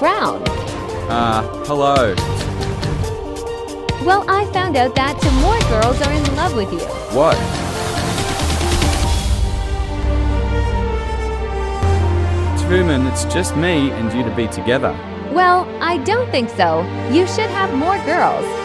Brown. Uh, hello. Well, I found out that some more girls are in love with you. What? Truman, it's just me and you to be together. Well, I don't think so. You should have more girls.